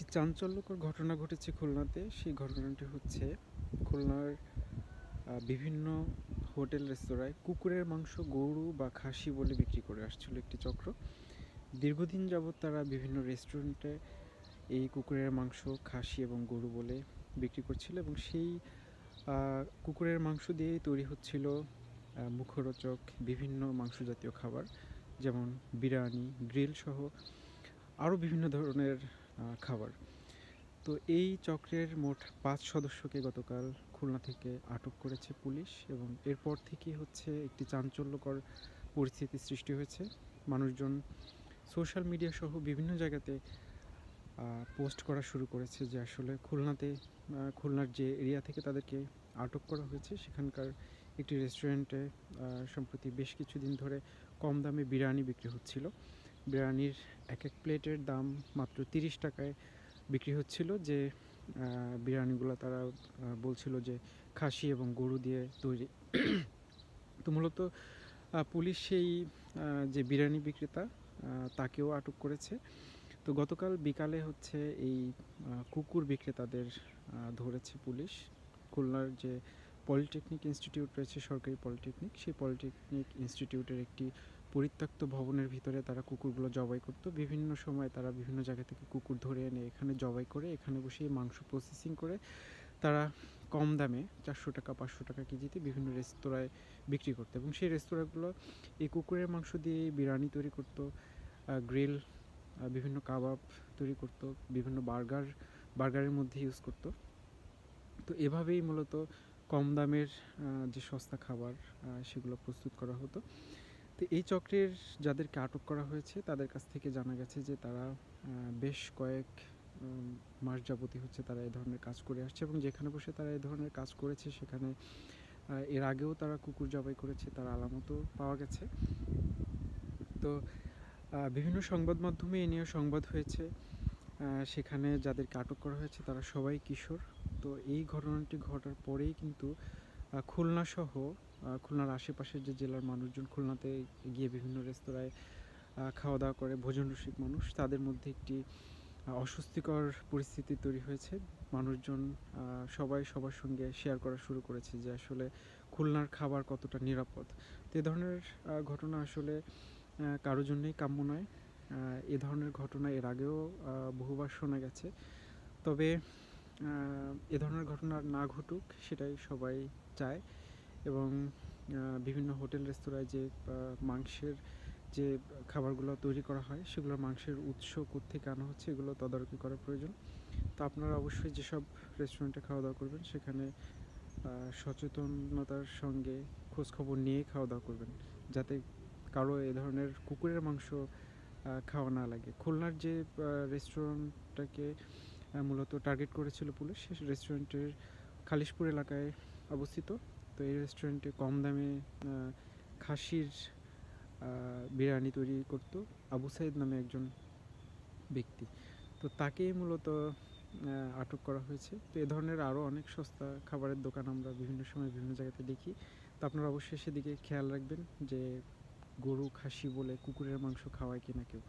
একটি চাঞ্চল্যকর ঘটনা ঘটেছে খুলনাতে। সেই ঘটনাটি হচ্ছে খুলনার বিভিন্ন হোটেল, রেস্তোরাঁয় কুকুরের মাংস, গরু বা খাসি বলে বিক্রি করে আসছিল একটি চক্র। দীর্ঘদিন যাবৎ তারা বিভিন্ন রেস্টুরেন্টে এই কুকুরের মাংস, খাসি এবং গরু বলে বিক্রি করছিল এবং সেই কুকুরের মাংস দিয়েই তৈরি হচ্ছিল মুখরোচক বিভিন্ন মাংস জাতীয় খাবার, যেমন বিরিয়ানি, গ্রিল সহ আরও বিভিন্ন ধরনের খাবার। তো এই চক্রের মোট পাঁচ সদস্যকে গতকাল খুলনা থেকে আটক করেছে পুলিশ এবং এরপর থেকে হচ্ছে একটি চাঞ্চল্যকর পরিস্থিতি সৃষ্টি হয়েছে। মানুষজন সোশ্যাল মিডিয়া সহ বিভিন্ন জায়গাতে পোস্ট করা শুরু করেছে যে আসলে খুলনাতে খুলনার যে এরিয়া থেকে তাদেরকে আটক করা হয়েছে, সেখানকার একটি রেস্টুরেন্টে সম্প্রতি বেশ কিছুদিন ধরে কম দামে বিরিয়ানি বিক্রি হচ্ছিল। বিরিয়ানির এক এক প্লেটের দাম মাত্র তিরিশ টাকায় বিক্রি হচ্ছিল যে বিরিয়ানিগুলো তারা বলছিল যে খাসি এবং গরু দিয়ে তৈরি। তো মূলত পুলিশ সেই যে বিরিয়ানি বিক্রেতা তাকেও আটক করেছে। তো গতকাল বিকালে হচ্ছে এই কুকুর বিক্রেতাদের ধরেছে পুলিশ। খুলনার যে পলিটেকনিক ইনস্টিটিউট রয়েছে, সরকারি পলিটেকনিক, সেই পলিটেকনিক ইনস্টিটিউটের একটি পরিত্যক্ত ভবনের ভিতরে তারা কুকুরগুলো জবাই করতো। বিভিন্ন সময় তারা বিভিন্ন জায়গা থেকে কুকুর ধরে এনে এখানে জবাই করে, এখানে বসে মাংস প্রসেসিং করে। তারা কম দামে চারশো টাকা, পাঁচশো টাকা কেজিতে বিভিন্ন রেস্তোরাঁয় বিক্রি করতো এবং সেই রেস্তোরাঁগুলো এই কুকুরের মাংস দিয়ে বিরিয়ানি তৈরি করতো গ্রিল বিভিন্ন কাবাব তৈরি করতো, বিভিন্ন বার্গার, বার্গারের মধ্যে ইউজ করতো। তো এভাবেই মূলত কম দামের যে সস্তা খাবার সেগুলো প্রস্তুত করা হতো। তো এই চক্রের যাদেরকে আটক করা হয়েছে, তাদের কাছ থেকে জানা গেছে যে তারা বেশ কয়েক মাস যাবতই হচ্ছে তারা এই ধরনের কাজ করে আসছে এবং যেখানে বসে তারা এই ধরনের কাজ করেছে সেখানে এর আগেও তারা কুকুর জবাই করেছে, তার আলামতও পাওয়া গেছে। তো বিভিন্ন সংবাদ মাধ্যমে এ নিয়ে সংবাদ হয়েছে সেখানে যাদেরকে আটক করা হয়েছে তারা সবাই কিশোর। তো এই ঘটনাটি ঘটার পরেই কিন্তু আহ, খুলনা সহ খুলনার আশেপাশের যে জেলার মানুষজন খুলনাতে গিয়ে বিভিন্ন রেস্তোরাঁয় খাওয়া দাওয়া করে ভোজন রসিক মানুষ তাদের মধ্যে একটি অস্বস্তিকর পরিস্থিতি তৈরি হয়েছে। মানুষজন সবাই সবার সঙ্গে শেয়ার করা শুরু করেছে যে আসলে খুলনার খাবার কতটা নিরাপদ। তো এ ধরনের ঘটনা আসলে কারোর জন্যই কাম্য নয়। এ ধরনের ঘটনা এর আগেও বহুবার শোনা গেছে। তবে এ ধরনের ঘটনা না ঘটুক, সেটাই সবাই চায়। এবং বিভিন্ন হোটেল, রেস্তোরাঁয় যে মাংসের যে খাবারগুলো তৈরি করা হয়, সেগুলোর মাংসের উৎস থেকে আনা হচ্ছে, এগুলো তদারকি করা প্রয়োজন। তো আপনারা অবশ্যই যেসব রেস্টুরেন্টে খাওয়া দাওয়া করবেন, সেখানে সচেতনতার সঙ্গে খোঁজ খবর নিয়ে খাওয়া দাওয়া করবেন। যাতে কারও এ ধরনের কুকুরের মাংস খাওয়া না লাগে। খুলনার যে রেস্টুরেন্টটাকে মূলত টার্গেট করেছিল পুলিশ সেই রেস্টুরেন্টের খালিশপুর এলাকায় অবস্থিত। তো এই রেস্টুরেন্টে কম দামে খাসির বিরিয়ানি তৈরি করতো আবু সাইদ নামে একজন ব্যক্তি। তো তাকেই মূলত আটক করা হয়েছে। তো এ ধরনের আরও অনেক সস্তা খাবারের দোকান আমরা বিভিন্ন সময় বিভিন্ন জায়গাতে দেখি। তো আপনারা অবশ্যই সেদিকে খেয়াল রাখবেন যে গরু, খাসি বলে কুকুরের মাংস খাওয়ায় কিনা কেউ।